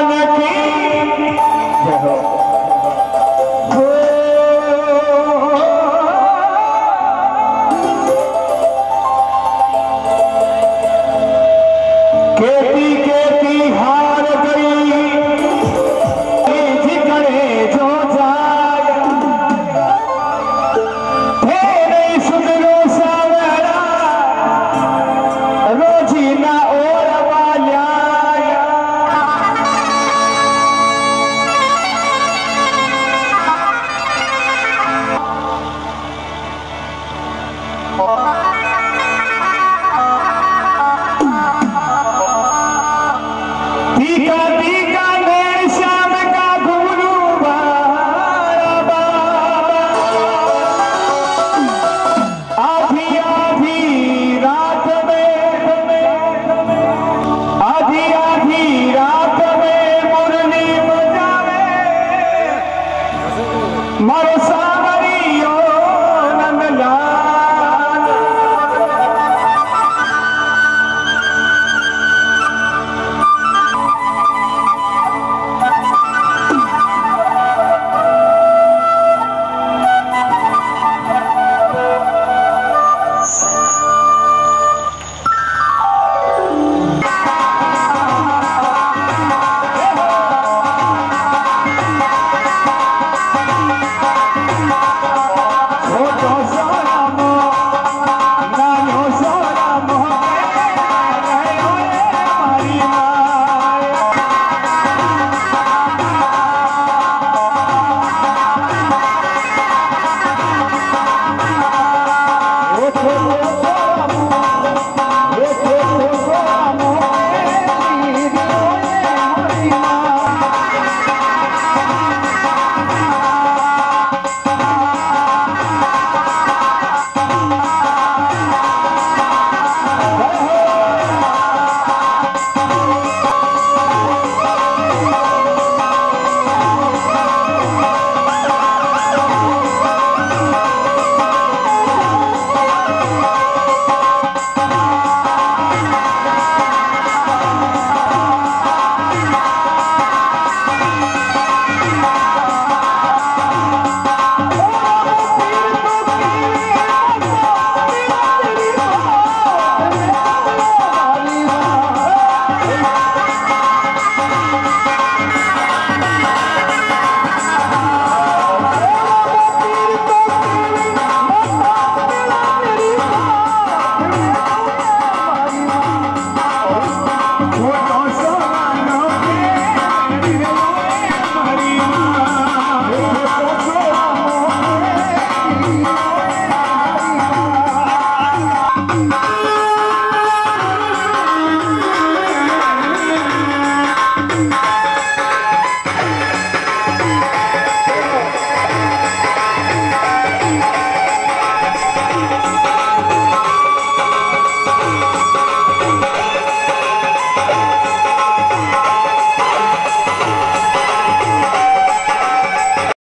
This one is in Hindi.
जय हो